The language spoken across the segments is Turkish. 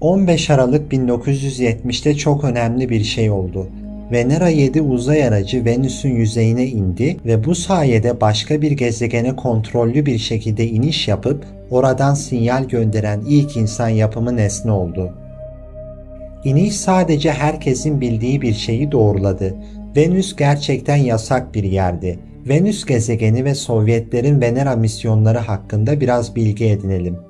15 Aralık 1970'te çok önemli bir şey oldu. Venera 7 uzay aracı Venüs'ün yüzeyine indi ve bu sayede başka bir gezegene kontrollü bir şekilde iniş yapıp oradan sinyal gönderen ilk insan yapımı nesne oldu. İniş sadece herkesin bildiği bir şeyi doğruladı. Venüs gerçekten yasak bir yerdi. Venüs gezegeni ve Sovyetlerin Venera misyonları hakkında biraz bilgi edinelim.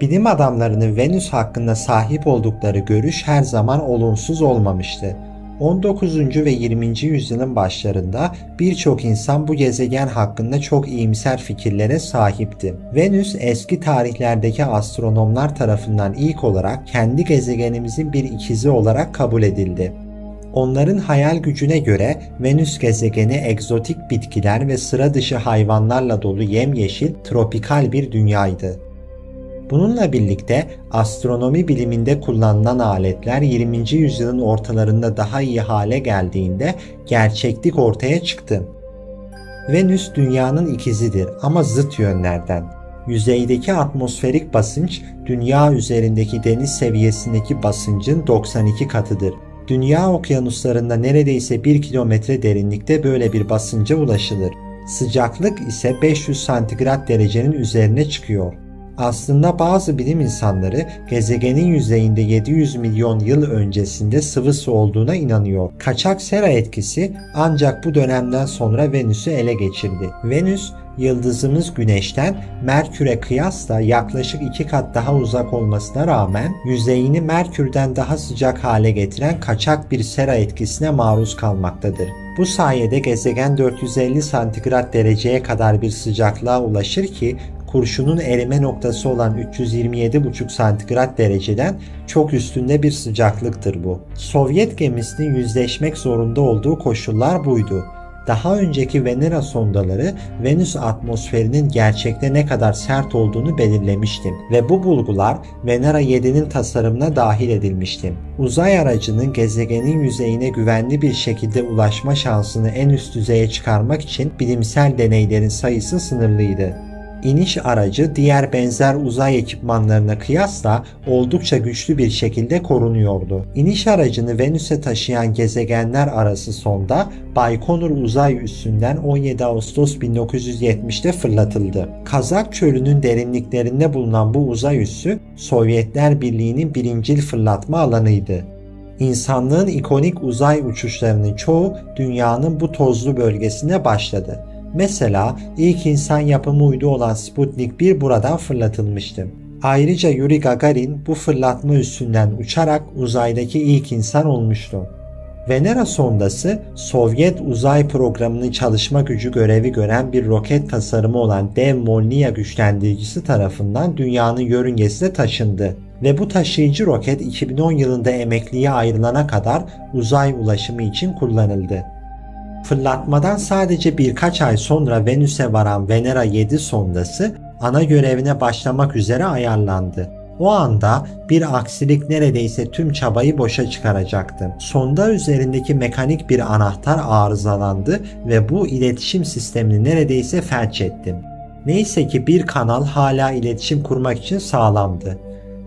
Bilim adamlarının Venüs hakkında sahip oldukları görüş her zaman olumsuz olmamıştı. 19. ve 20. yüzyılın başlarında birçok insan bu gezegen hakkında çok iyimser fikirlere sahipti. Venüs eski tarihlerdeki astronomlar tarafından ilk olarak kendi gezegenimizin bir ikizi olarak kabul edildi. Onların hayal gücüne göre Venüs gezegeni egzotik bitkiler ve sıra dışı hayvanlarla dolu yemyeşil tropikal bir dünyaydı. Bununla birlikte astronomi biliminde kullanılan aletler 20. yüzyılın ortalarında daha iyi hale geldiğinde gerçeklik ortaya çıktı. Venüs dünyanın ikizidir ama zıt yönlerden. Yüzeydeki atmosferik basınç dünya üzerindeki deniz seviyesindeki basıncın 92 katıdır. Dünya okyanuslarında neredeyse 1 kilometre derinlikte böyle bir basınca ulaşılır. Sıcaklık ise 500 santigrat derecenin üzerine çıkıyor. Aslında bazı bilim insanları gezegenin yüzeyinde 700 milyon yıl öncesinde sıvı su olduğuna inanıyor. Kaçak sera etkisi ancak bu dönemden sonra Venüs'ü ele geçirdi. Venüs yıldızımız Güneş'ten Merkür'e kıyasla yaklaşık iki kat daha uzak olmasına rağmen yüzeyini Merkür'den daha sıcak hale getiren kaçak bir sera etkisine maruz kalmaktadır. Bu sayede gezegen 450 santigrat dereceye kadar bir sıcaklığa ulaşır ki kurşunun erime noktası olan 327,5 santigrat dereceden çok üstünde bir sıcaklıktır bu. Sovyet gemisinin yüzleşmek zorunda olduğu koşullar buydu. Daha önceki Venera sondaları Venüs atmosferinin gerçekte ne kadar sert olduğunu belirlemiştim ve bu bulgular Venera 7'nin tasarımına dahil edilmişti. Uzay aracının gezegenin yüzeyine güvenli bir şekilde ulaşma şansını en üst düzeye çıkarmak için bilimsel deneylerin sayısı sınırlıydı. İniş aracı diğer benzer uzay ekipmanlarına kıyasla oldukça güçlü bir şekilde korunuyordu. İniş aracını Venüs'e taşıyan gezegenler arası sonda Baykonur uzay üssünden 17 Ağustos 1970'te fırlatıldı. Kazak çölünün derinliklerinde bulunan bu uzay üssü Sovyetler Birliği'nin birincil fırlatma alanıydı. İnsanlığın ikonik uzay uçuşlarının çoğu dünyanın bu tozlu bölgesine başladı. Mesela ilk insan yapımı uydu olan Sputnik 1 buradan fırlatılmıştı. Ayrıca Yuri Gagarin bu fırlatma üstünden uçarak uzaydaki ilk insan olmuştu. Venera sondası Sovyet uzay programının çalışma gücü görevi gören bir roket tasarımı olan dev Molniya güçlendiricisi tarafından dünyanın yörüngesine taşındı ve bu taşıyıcı roket 2010 yılında emekliye ayrılana kadar uzay ulaşımı için kullanıldı. Fırlatmadan sadece birkaç ay sonra Venüs'e varan Venera 7 sondası ana görevine başlamak üzere ayarlandı. O anda bir aksilik neredeyse tüm çabayı boşa çıkaracaktı. Sonda üzerindeki mekanik bir anahtar arızalandı ve bu iletişim sistemini neredeyse felç etti. Neyse ki bir kanal hala iletişim kurmak için sağlamdı.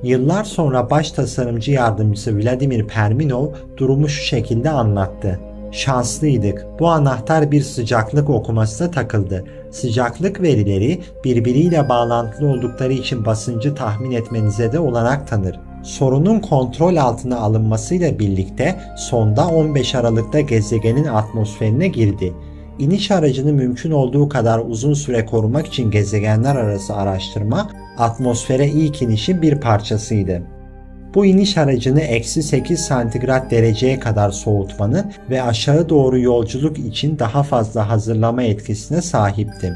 Yıllar sonra baş tasarımcı yardımcısı Vladimir Perminov durumu şu şekilde anlattı. Şanslıydık. Bu anahtar bir sıcaklık okumasına takıldı. Sıcaklık verileri birbiriyle bağlantılı oldukları için basıncı tahmin etmenize de olanak tanır. Sorunun kontrol altına alınmasıyla birlikte sonda 15 Aralık'ta gezegenin atmosferine girdi. İniş aracını mümkün olduğu kadar uzun süre korumak için gezegenler arası araştırma atmosfere ilk inişin bir parçasıydı. Bu iniş aracını eksi 8 santigrat dereceye kadar soğutmanın ve aşağı doğru yolculuk için daha fazla hazırlama etkisine sahipti.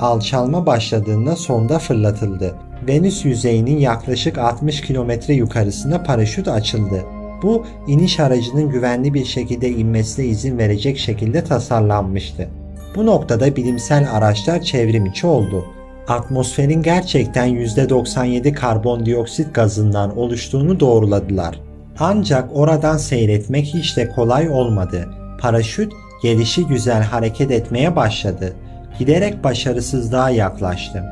Alçalma başladığında sonda fırlatıldı. Venüs yüzeyinin yaklaşık 60 kilometre yukarısına paraşüt açıldı. Bu iniş aracının güvenli bir şekilde inmesine izin verecek şekilde tasarlanmıştı. Bu noktada bilimsel araçlar çevrimiçi oldu atmosferin gerçekten %97 karbondioksit gazından oluştuğunu doğruladılar. Ancak oradan seyretmek hiç de kolay olmadı. Paraşüt gelişi güzel hareket etmeye başladı. Giderek başarısızlığa yaklaştım.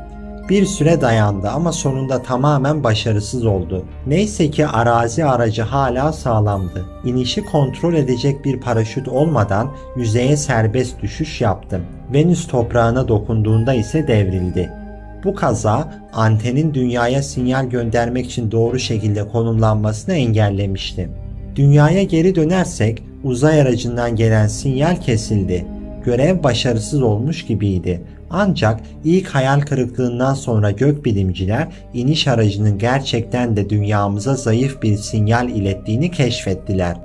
Bir süre dayandı ama sonunda tamamen başarısız oldu. Neyse ki arazi aracı hala sağlamdı. İnişi kontrol edecek bir paraşüt olmadan yüzeye serbest düşüş yaptım. Venüs toprağına dokunduğunda ise devrildi. Bu kaza antenin dünyaya sinyal göndermek için doğru şekilde konumlanmasını engellemişti. Dünyaya geri dönersek uzay aracından gelen sinyal kesildi. Görev başarısız olmuş gibiydi. Ancak ilk hayal kırıklığından sonra gökbilimciler iniş aracının gerçekten de dünyamıza zayıf bir sinyal ilettiğini keşfettiler.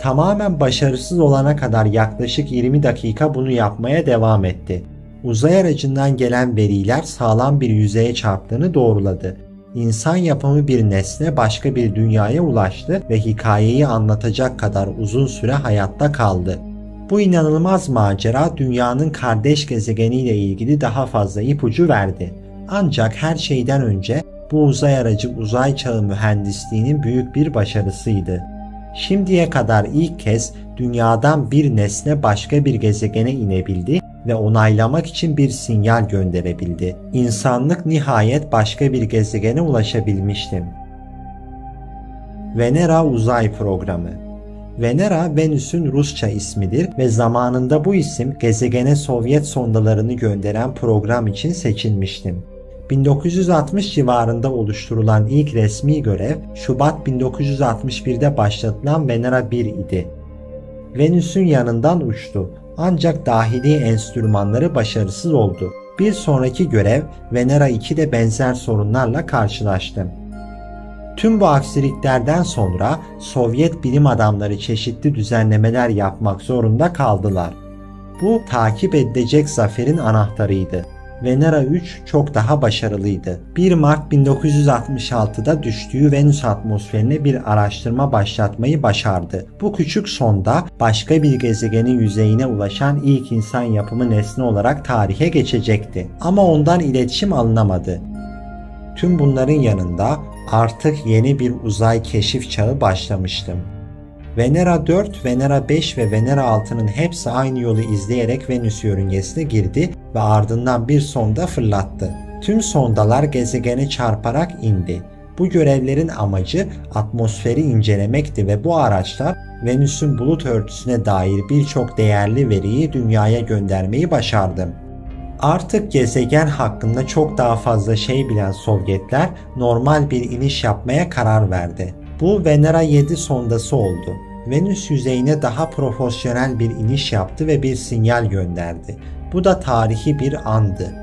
Tamamen başarısız olana kadar yaklaşık 20 dakika bunu yapmaya devam etti. Uzay aracından gelen veriler sağlam bir yüzeye çarptığını doğruladı. İnsan yapımı bir nesne başka bir dünyaya ulaştı ve hikayeyi anlatacak kadar uzun süre hayatta kaldı. Bu inanılmaz macera dünyanın kardeş gezegeniyle ilgili daha fazla ipucu verdi. Ancak her şeyden önce bu uzay aracı uzay çağı mühendisliğinin büyük bir başarısıydı. Şimdiye kadar ilk kez dünyadan bir nesne başka bir gezegene inebildi ve onaylamak için bir sinyal gönderebildi. İnsanlık nihayet başka bir gezegene ulaşabilmişti. Venera Uzay Programı Venera, Venüs'ün Rusça ismidir ve zamanında bu isim gezegene Sovyet sondalarını gönderen program için seçilmişti. 1960 civarında oluşturulan ilk resmi görev Şubat 1961'de başlatılan Venera 1 idi. Venüs'ün yanından uçtu ancak dahili enstrümanları başarısız oldu. Bir sonraki görev Venera 2'de benzer sorunlarla karşılaştı. Tüm bu aksiliklerden sonra Sovyet bilim adamları çeşitli düzenlemeler yapmak zorunda kaldılar. Bu takip edilecek zaferin anahtarıydı. Venera 3 çok daha başarılıydı. 1 Mart 1966'da düştüğü Venüs atmosferine bir araştırma başlatmayı başardı. Bu küçük sonda başka bir gezegenin yüzeyine ulaşan ilk insan yapımı nesne olarak tarihe geçecekti. Ama ondan iletişim alınamadı. Tüm bunların yanında artık yeni bir uzay keşif çağı başlamıştım. Venera 4, Venera 5 ve Venera 6'nın hepsi aynı yolu izleyerek Venüs yörüngesine girdi ve ardından bir sonda fırlattı. Tüm sondalar gezegene çarparak indi. Bu görevlerin amacı atmosferi incelemekti ve bu araçlar Venüs'ün bulut örtüsüne dair birçok değerli veriyi dünyaya göndermeyi başardı. Artık gezegen hakkında çok daha fazla şey bilen Sovyetler normal bir iniş yapmaya karar verdi. Bu Venera 7 sondası oldu. Venüs yüzeyine daha profesyonel bir iniş yaptı ve bir sinyal gönderdi. Bu da tarihi bir andı.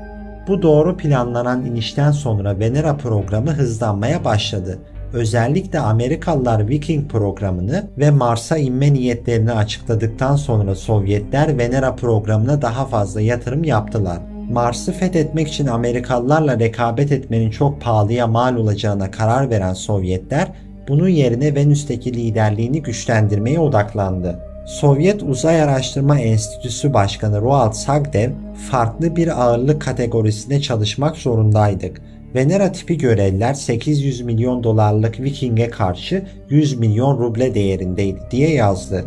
Bu doğru planlanan inişten sonra Venera programı hızlanmaya başladı. Özellikle Amerikalılar Viking programını ve Mars'a inme niyetlerini açıkladıktan sonra Sovyetler Venera programına daha fazla yatırım yaptılar. Mars'ı fethetmek için Amerikalılarla rekabet etmenin çok pahalıya mal olacağına karar veren Sovyetler bunun yerine Venüs'teki liderliğini güçlendirmeye odaklandı. Sovyet Uzay Araştırma Enstitüsü Başkanı Roald Sagdev, farklı bir ağırlık kategorisinde çalışmak zorundaydık. Venera tipi görevler 800 milyon dolarlık Viking'e karşı 100 milyon ruble değerindeydi diye yazdı.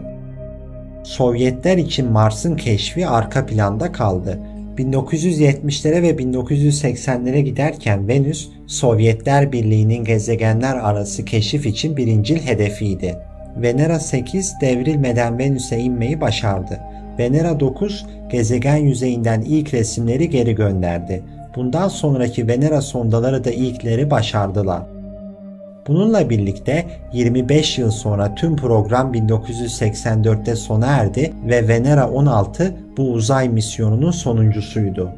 Sovyetler için Mars'ın keşfi arka planda kaldı. 1970'lere ve 1980'lere giderken Venüs, Sovyetler Birliği'nin gezegenler arası keşif için birincil hedefiydi. Venera 8 devrilmeden Venüs'e inmeyi başardı. Venera 9 gezegen yüzeyinden ilk resimleri geri gönderdi. Bundan sonraki Venera sondaları da ilkleri başardılar. Bununla birlikte 25 yıl sonra tüm program 1984'te sona erdi ve Venera 16 bu uzay misyonunun sonuncusuydu.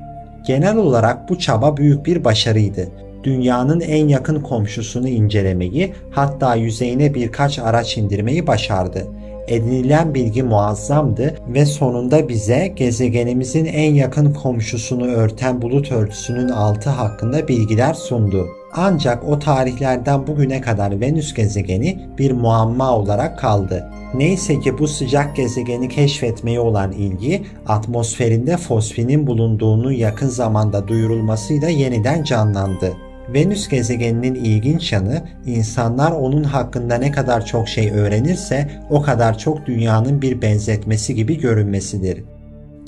Genel olarak bu çaba büyük bir başarıydı. Dünyanın en yakın komşusunu incelemeyi, hatta yüzeyine birkaç araç indirmeyi başardı. Edinilen bilgi muazzamdı ve sonunda bize gezegenimizin en yakın komşusunu örten bulut örtüsünün altı hakkında bilgiler sundu. Ancak o tarihlerden bugüne kadar Venüs gezegeni bir muamma olarak kaldı. Neyse ki bu sıcak gezegeni keşfetmeye olan ilgi atmosferinde fosfinin bulunduğunu yakın zamanda duyurulmasıyla yeniden canlandı. Venüs gezegeninin ilginç yanı insanlar onun hakkında ne kadar çok şey öğrenirse o kadar çok dünyanın bir benzetmesi gibi görünmesidir.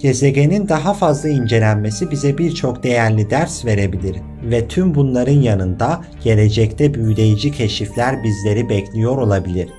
Gezegenin daha fazla incelenmesi bize birçok değerli ders verebilir ve tüm bunların yanında gelecekte büyüleyici keşifler bizleri bekliyor olabilir.